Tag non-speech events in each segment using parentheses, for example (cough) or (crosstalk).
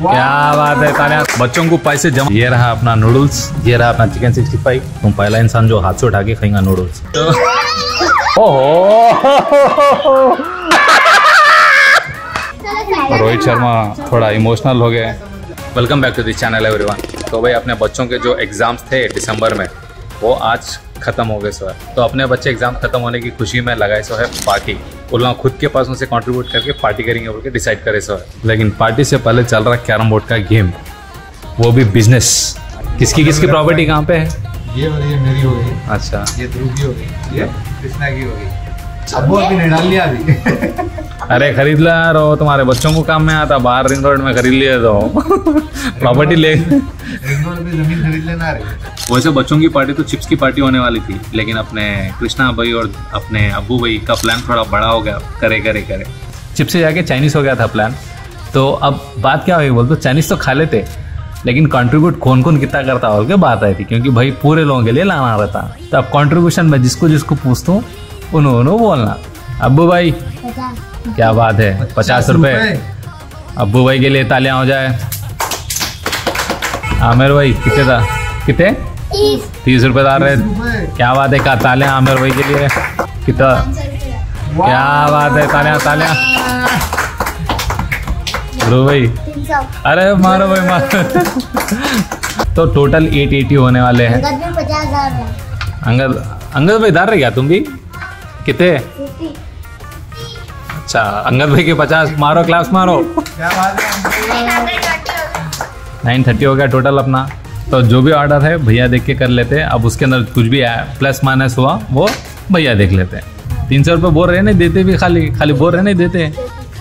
क्या बात है तालियाँ। बच्चों को पैसे जमा ये रहा अपना नूडल्स ये रहा अपना चिकन सिक्सटी फाइव तुम पहला इंसान जो हाथ से उठा के खाएगा नूडल्स (laughs) ओहो! रोहित शर्मा थोड़ा इमोशनल हो गए welcome back to this channel everyone तो भाई अपने बच्चों के जो एग्ज़ाम्स थे दिसंबर में वो आज खत्म हो गए सो है तो अपने बच्चे एग्ज़ाम खत्म होने की खुशी में लगाए सो है पार्टी वो लोग खुद के पास उनसे कंट्रीब्यूट करके पार्टी करेंगे बोल के डिसाइड करे सो है लेकिन पार्टी से पहले चल रहा कैरम बोर्ड का गेम वो भी बिज़नेस किसकी किसकी प्रॉपर्टी कहाँ पे है? ये और ये मेरी हो गई। अच्छा। ये ध्रुव की हो गई। ये? कृष्णा की हो गई। अब वो अभी डाल लिया अभी। अरे खरीद लो यार तुम्हारे बच्चों को काम में आता बाहर रिंग रोड में खरीद लिए तो। प्रॉपर्टी ले रिंग रोड पे ज़मीन खरीद लेना रे वैसे बच्चों की पार्टी तो चिप्स की पार्टी होने वाली थी लेकिन अपने कृष्णा भाई और अपने अब्बू भाई का प्लान थोड़ा बड़ा हो गया करे करे करे। चिप्स से जाके चाइनीज़ हो गया था प्लान तो अब बात क्या हुई बोल तो चाइनीज़ तो खा लेते लेकिन कंट्रीब्यूट कौन कौन कितना करता बोल के बात आई थी क्योंकि भाई पूरे लोगों के लिए लाना रहता। तो अब कंट्रीब्यूशन में जिसको जिसको पूछता हूँ उन्होंने बोलना। अब्बू भाई क्या बात है? पचास रुपए। अब्बू भाई के लिए तालियाँ हो जाए। आमिर भाई कितने था कितने? तीस। रुपए डाल रहे। क्या बात है का तालियाँ आमिर भाई के लिए? कितना? क्या बात है तालियाँ तालियाँ। ध्रुव भाई। अरे मारो भाई मारो। तो टोटल एट एटी होने वाले हैं। अंगद अंगद भाई डाल रहे क्या तुम भी? कितने? अच्छा अंगद भाई के पचास। मारो क्लास मारो। नाइन थर्टी हो गया टोटल अपना। तो जो भी ऑर्डर है भैया देख के कर लेते हैं। अब उसके अंदर कुछ भी आया प्लस माइनस हुआ वो भैया देख लेते हैं। तीन सौ रुपये बोल रहे नहीं देते भी खाली खाली बोल रहे नहीं देते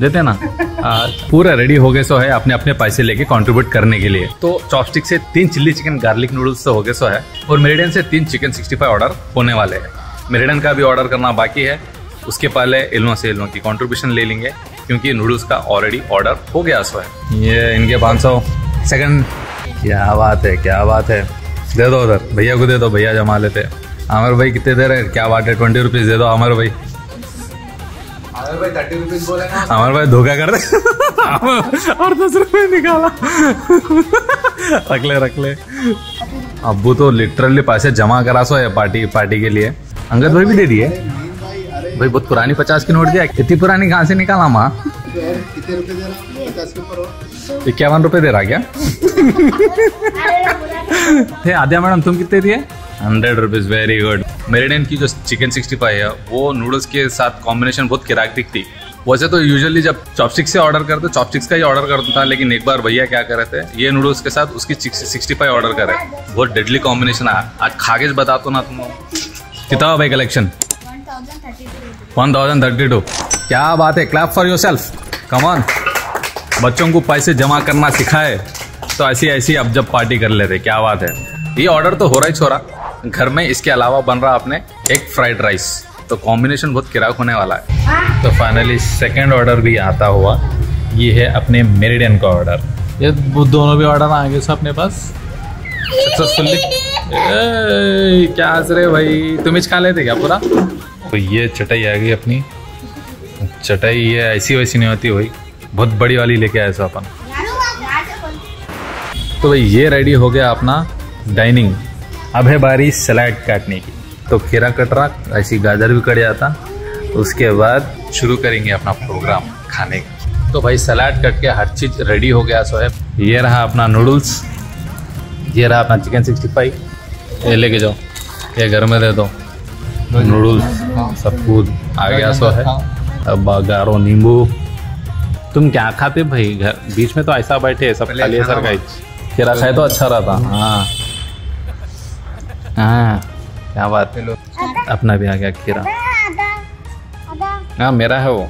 देते ना? आ, पूरा रेडी हो गए सो है अपने अपने पैसे लेके कंट्रीब्यूट करने के लिए। तो चॉपस्टिक से तीन चिल्ली चिकन गार्लिक नूडल्स से हो गए सो है। और मेरिडियन से तीन चिकन सिक्सटी फाइव ऑर्डर होने वाले हैं। मेरिडियन का भी ऑर्डर करना बाकी है। उसके पहले इल्मा से इल्मा की कंट्रीब्यूशन ले लेंगे क्योंकि नूडल्स का ऑलरेडी ऑर्डर हो गया सो है। ये इनके पाँच सौ। सेकंड क्या बात है क्या बात है। दे दो उधर। भैया को दे दो भैया जमा लेते आमिर भाई कितने दे रहे हैं? क्या बात है ट्वेंटी रुपीज़ दे दो आमिर भाई। अरे भाई थर्टी रुपीज़ बोले आमिर भाई धोखा कर दे। और दस रुपए निकाला। रख ले रख ले। अब्बू तो लिटरली पैसे जमा करा सो है पार्टी पार्टी के लिए। अंगद भाई भी दे दिए। भाई बहुत पुरानी पचास की नोट दिया इतनी पुरानी कहाँ से निकाला माँ? कितने दे हो इक्यावन रुपए दे रहा क्या? थे आद्या मैडम, तुम कितने दिए? Hundred rupees very good Meridian की जो चिकन सिक्सटी फाइव है, वो नूडल्स के साथ कॉम्बिनेशन बहुत किराक दिखती वैसे तो यूजुअली जब चॉपस्टिक से ऑर्डर करते चॉपस्टिक्स का ही ऑर्डर करता था, लेकिन एक बार भैया क्या कर रहे थे, ये नूडल्स के साथ उसकी सिक्सटी फाइव ऑर्डर करे। बहुत डेडली कॉम्बिनेशन आया आज खा के बता तो ना तुम कितना हुआ भाई collection one thousand thirty two क्या बात है? Clap for yourself come on बच्चों को पैसे जमा करना सिखाए तो ऐसी ऐसी अब जब पार्टी कर लेते, क्या बात है? ये ऑर्डर तो हो रहा ही छोरा। घर में इसके अलावा बन रहा आपने एक फ्राइड राइस तो कॉम्बिनेशन बहुत किराक होने वाला है। तो फाइनली सेकेंड ऑर्डर भी आता हुआ। ये है अपने मेरिडियन का ऑर्डर ये दोनों भी ऑर्डर आ गए अपने पास। सक्सेसफुली क्या हंस रहे भाई? तुम इच खा लेते क्या पूरा? तो ये चटाई आ गई अपनी। चटाई ये ऐसी वैसी नहीं होती भाई। बहुत बड़ी वाली लेके आए सो अपन। तो भाई ये रेडी हो गया अपना डाइनिंग अब है बारी सलाद काटने की। तो खीरा कट रहा, ऐसी गाजर भी कट जाता। उसके बाद शुरू करेंगे अपना प्रोग्राम खाने का। तो भाई सलाद कट के हर चीज़ रेडी हो गया सो है। ये रहा अपना नूडल्स ये रहा अपना चिकन सिक्सटी फाइव ये लेके जाओ। ये घर में दे दो। नूडल्स सब कुछ। आ गया सो है। अब गारो नींबू। तुम क्या खाते भाई? घर बीच में तो ऐसा बैठे सब खाली खाना सर। का खीरा खाए तो अच्छा रहता। हाँ। हाँ। क्या बात। है अपना भी आ गया खीरा हाँ मेरा है वो।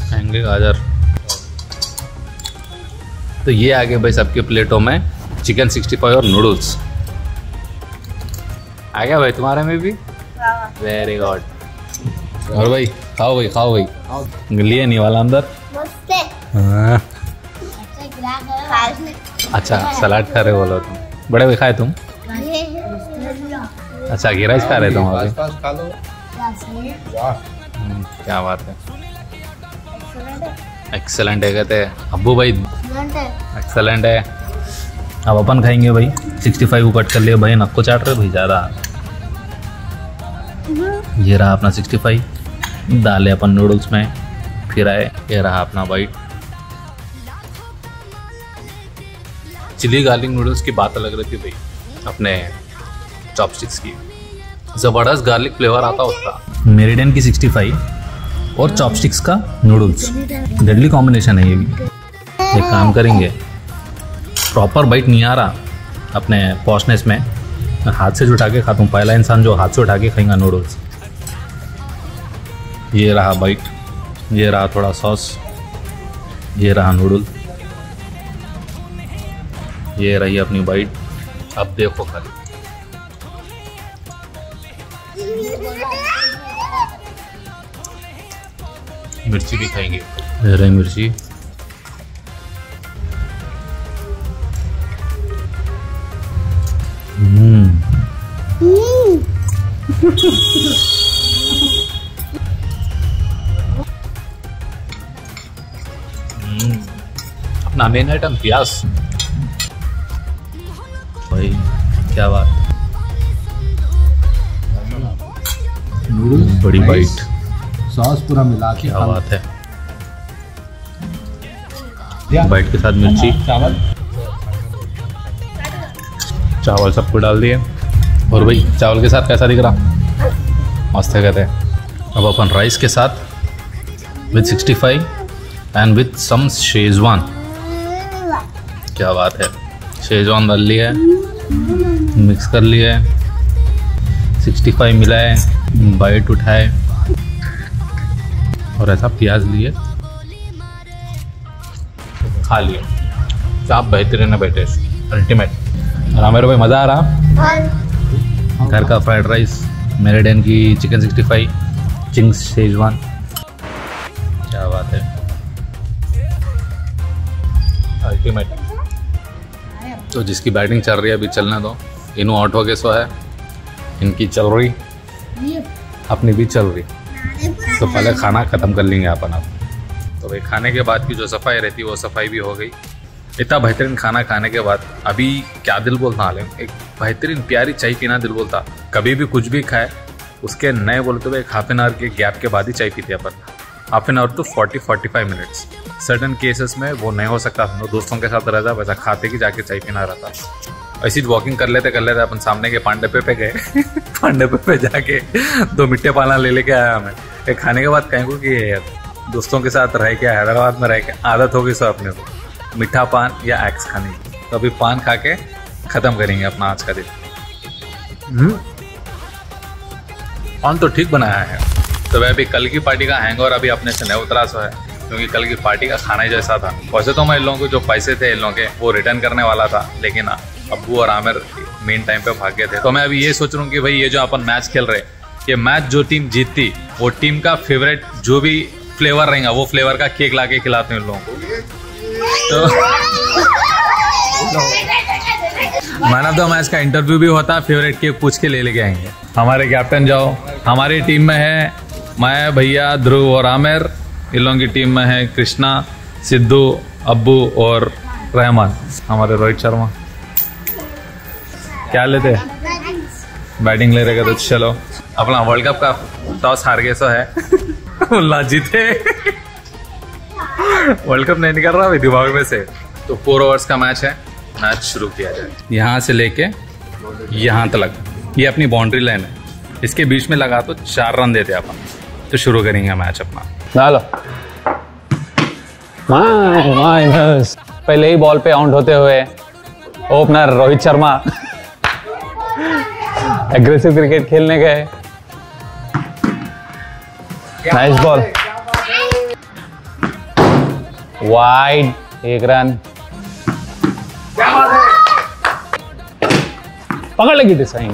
खाएँगे गाजर। तो ये आ गए भाई सबके प्लेटों में चिकन सिक्सटी फाइव और नूडल्स आ गया भाई तुम्हारे में भी? वेरी गुड और भाई खाओ भाई खाओ भाई। लिए नहीं वाला अंदर? हाँ। अच्छा सलाद खा रहे हो बोलो तुम। बड़े भाई खाए तुम? अच्छा घी राइस खा रहे तुम अभी? पास पास खा लो। वाह हम्म, क्या बात है। एक्सेलेंट है कहते हैं। अब्बू भाई एक्सेलेंट है। अब अपन खाएँगे भाई। 65 को कट कर लिया भाई नक्को चाट रहे भाई ज़्यादा। ये रहा अपना 65 डाले अपन नूडल्स में। फिर आए ये रहा अपना वाइट चिली गार्लिक नूडल्स की बात अलग रहती भाई अपने चॉपस्टिक्स की। ज़बरदस्त गार्लिक फ्लेवर आता उसका। मेरिडियन की 65 और चॉपस्टिक्स का नूडल्स डेडली कॉम्बिनेशन है ये भी। एक काम करेंगे। प्रॉपर बाइट नहीं आ रहा अपने पॉशनेस में। हाथ से उठा के खाता हूँ। पहला इंसान जो हाथ से उठा के खाएँगा नूडल्स ये रहा बाइट ये रहा थोड़ा सॉस ये रहा नूडल ये रही अपनी बाइट अब देखो खाली। मिर्ची भी खाएँगे। रही मिर्ची। हम्म। अपना मेन आइटम प्याज। भाई क्या बात। नूडल्स बड़ी बाइट सॉस पूरा मिला के क्या बात है। बाइट के साथ मिर्ची। चावल। चावल सबको डाल दिए। और भाई चावल के साथ कैसा दिख रहा? मस्त है कहते हैं। अब अपन राइस के साथ with 65 and with some schezwan क्या बात है। शेजवान डाल लिया है। मिक्स कर लिया है। 65 मिला है। बाइट उठाए। और ऐसा प्याज लिए। खा लिए। आप बेहतरीन है बेटे अल्टीमेट रामेरो भाई मज़ा आ रहा? घर का फ्राइड राइस मेरेडन की चिकन 65 चिंग्स शेजवान क्या बात है। अल्टीमेट तो जिसकी बैटिंग चल रही है अभी चलने दो। इनू आउट हो गए सो है। इनकी चल रही। अपनी भी चल रही। तो पहले खाना ख़त्म कर लेंगे अपन अब। तो भाई, खाने के बाद की जो सफ़ाई रहती है वो सफ़ाई भी हो गई। इतना बेहतरीन खाना खाने के बाद, अभी क्या दिल बोलता हाल? एक बेहतरीन प्यारी चाय पीना दिल बोलता। कभी भी कुछ भी खाए, उसके नए बोलते हुए एक हाफ़ एन आवर के गैप के बाद ही चाय पीते अपन। Half an hour two forty forty five minutes certain cases में वो नहीं हो सकता, हम लोग दोस्तों के साथ रहता, वैसा खाते की जाके चाय पीना रहता। ऐसी वॉकिंग कर लेते कर लेते अपन सामने के पांडे पे गए। (laughs) पांडे पे जाके दो मिट्टे पाला ले लेके आया हमें। एक खाने के बाद कहीं को कि यार दोस्तों के साथ रह के हैदराबाद में रह के आदत होगी सब अपने को। मीठा पान या एक्स खाने की। तो अभी पान खा के ख़त्म करेंगे अपना आज का दिन। हम्म। पान तो ठीक बनाया है। तो वह अभी कल की पार्टी का हैंग अभी अपने से नहीं उतरा सो है क्योंकि कल की पार्टी का खाना ही जैसा था। वैसे तो मैं इन लोगों को जो पैसे थे इन लोगों के वो रिटर्न करने वाला था लेकिन अब्बू और आमिर मेन टाइम पे भाग गए थे। तो मैं अभी ये सोच रहा हूँ कि भाई ये जो अपन मैच खेल रहे ये मैच जो टीम जीतती वो टीम का फेवरेट जो भी फ्लेवर रहेगा वो फ्लेवर का केक ला के खिलाते हैं इन लोगों को। तो मैन ऑफ़ द मैच का इंटरव्यू भी होता है फेवरेट केक पूछ के ले लेके आएँगे। हमारे कैप्टन जाओ हमारी टीम में है मैं भैया ध्रुव और आमिर। इन लोगों की टीम में है कृष्णा सिद्धू अब्बू और रहमान। हमारे रोहित शर्मा। क्या लेते बैटिंग ले रहे तो चलो। अपना वर्ल्ड कप का टॉस हार गए, सो है। जीते। वर्ल्ड कप नहीं निकल रहा दिमाग में से। तो फोर ओवर्स का मैच है। मैच शुरू किया जाए। यहाँ से लेके यहाँ तक ये अपनी बाउंड्री लाइन है। इसके बीच में लगा तो चार रन देते अपन। तो शुरू करेंगे मैच अपना। डालो पहले ही बॉल पे आउट होते हुए opener Rohit Sharma. Aggressive cricket खेलने गए। नाइस बॉल वाइड एक रन पकड़ लगी थी सही।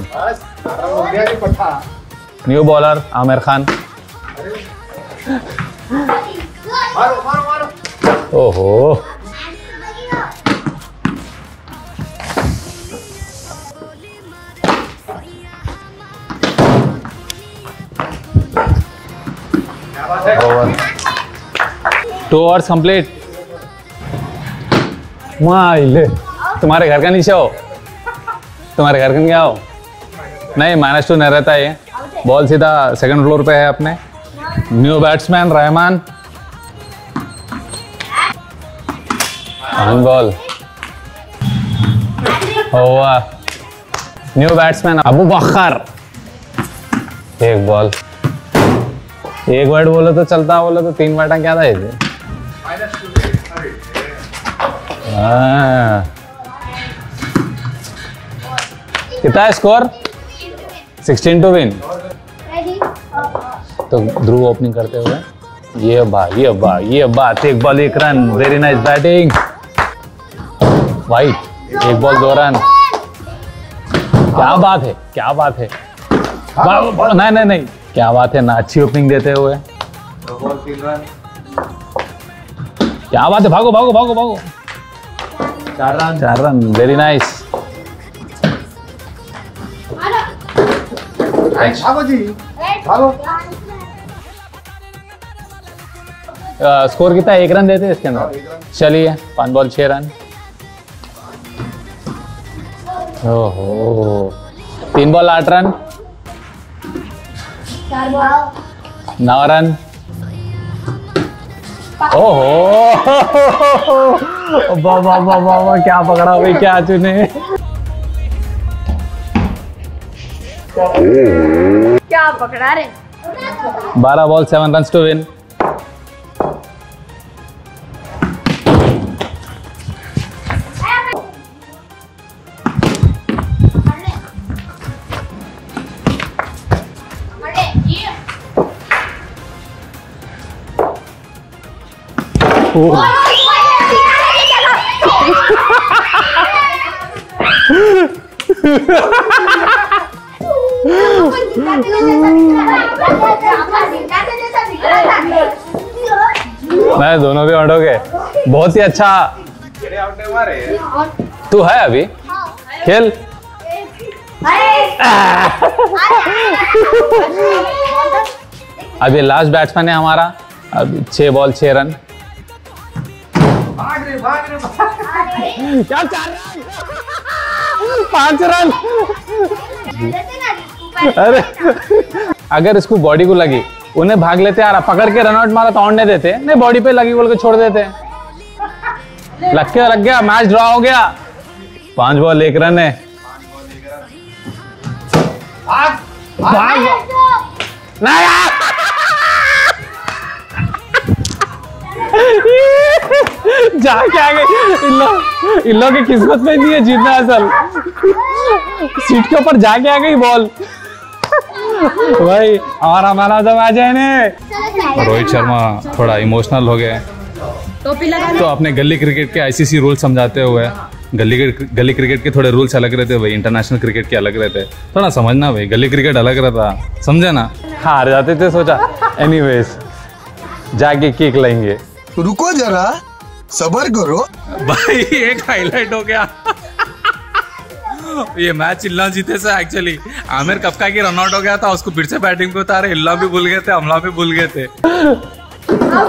पट्टा न्यू बॉलर आमिर खान मारो मारो मारो ओहो। टू आवर्स कंप्लीट ले, तुम्हारे घर का नीचे हो। तुम्हारे घर का क्या हो? नहीं माइनस टू नहीं रहता ये। बॉल सीधा सेकंड फ्लोर पे है अपने। New batsman Rahman. Ball new batsman Abu Bakar एक बॉल एक वर्ड बोलो तो चलता बोलो तो तीन बैटा क्या था इसे? हाँ। कितना स्कोर 16 टू विन तो ध्रुव ओपनिंग करते हुए ये बा ये बा ये बात एक बॉल एक run very nice batting wide एक बॉल दो रन क्या बात है क्या बात है। वाह, नहीं नहीं नहीं क्या बात है ना अच्छी ओपनिंग देते हुए। क्या बात है भागो भागो भागो भागो। चार रन। चार रन वेरी नाइस भागो जी। भागो। स्कोर कितना एक रन देते हैं इसके अंदर? चलिए पाँच बॉल छह रन। ओहो। तीन बॉल आठ रन। बॉल ओहो! वाह वाह वाह वाह वाह क्या पकड़ा भाई क्या तूने? क्या पकड़ा रे? बारह ball seven run to win मैं दोनों भी आउट हो गए बहुत ही अच्छा। तू है अभी? खेल। अभी लास्ट बैट्समैन है हमारा। अभी छह बॉल छह रन भाग रे भाग रे भाग। क्या चार रन पाँच रन। अरे। अगर इसको बॉडी को लगी उन्हें भाग लेते यार पकड़ के रन आउट मारा तो नहीं देते। नहीं बॉडी पे लगी बोल के छोड़ देते। लग के लग गया मैच ड्रॉ हो गया। पाँच बॉल एक रन है। भाग भाग। नहीं यार। जाके आ गए इन लोग इन लोग की किस्मत में नहीं है जीतना असल। सीट के ऊपर जाके आ गई बॉल। भाई और हमारा माना जब आ जाए ने। रोहित शर्मा थोड़ा इमोशनल हो गए तो अपने गली क्रिकेट के आईसीसी रूल समझाते हुए गली क्रिकेट गली क्रिकेट के थोड़े रूल्स अलग रहते भाई इंटरनेशनल क्रिकेट के अलग रहते थोड़ा समझना भाई गली क्रिकेट अलग रहता समझे ना? हार जाते थे सोचा। एनीवेज जाके किक लेंगे। रुको जरा। सबर करो। भाई एक हाईलाइट हो गया। ये मैच इल्ला जीते से एक्चुअली आमिर कपका की रनआउट हो गया था उसको फिर से बैटिंग पे उतारे इल्ला भी भूल गए थे हमला भी भूल गए थे।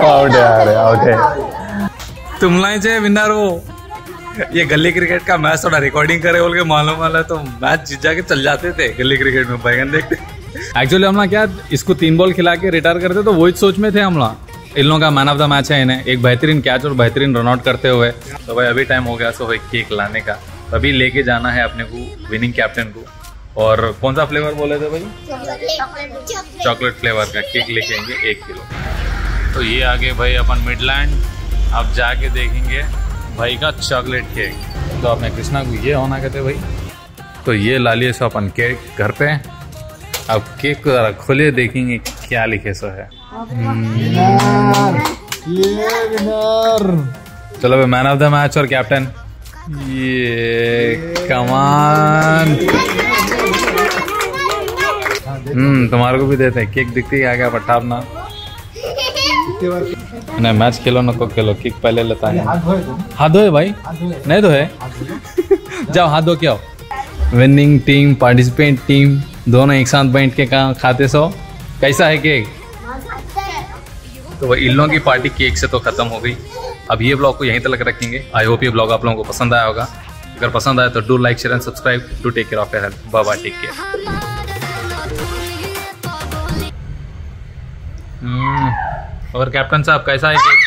आउट है अरे आउट है। तुम लाई जे विनर वो ये गली क्रिकेट का मैच थोड़ा रिकॉर्डिंग करे बोल के मालूम वाला तो मैच जीत जाके चल जाते थे गली क्रिकेट में बैगन देखते एक्चुअली हम ना क्या इसको तीन बॉल खिला के रिटायर करते तो वही सोच में थे हम लोग इन लोगों का मैन ऑफ़ द मैच है इन्हें। एक बेहतरीन कैच और बेहतरीन रनआउट करते हुए। तो भाई, अभी टाइम हो गया सो भाई केक लाने का। अभी लेके जाना है अपने को विनिंग कैप्टन को। और कौन सा फ्लेवर बोले थे भाई? चॉकलेट फ्लेवर का केक लेके आएँगे एक किलो तो ये आगे भाई, अपन मिडलैंड अब जाके देखेंगे भाई का चॉकलेट केक तो अपने कृष्णा को ये होना कहते भाई। तो ये ला लिए सो अपन केक घर पे। अब केक को जरा खोले देखेंगे क्या लिखे सो है। चलो भाई मैन ऑफ़ द मैच और कैप्टन ये कमान हम्म तुम्हारे को भी देते हैं। केक दिखती है आगे पट्टा अपना नहीं मैच खेलो ना को खेलो। किक पहले लेता है। हाथ धोए भाई? नहीं धोए? जाओ हाथ धो के आओ। विनिंग टीम पार्टिसिपेंट टीम दोनों एक साथ बैठ के कहा खाते सो? कैसा है केक तो वह इन लोगों की पार्टी केक से तो खत्म हो गई। अब ये ब्लॉग को यहीं तक रखेंगे। आई होप ये ब्लॉग आप लोगों को पसंद आया होगा। अगर पसंद आया तो do like share and subscribe to take care of your health bye take care और कैप्टन साहब, कैसा है केक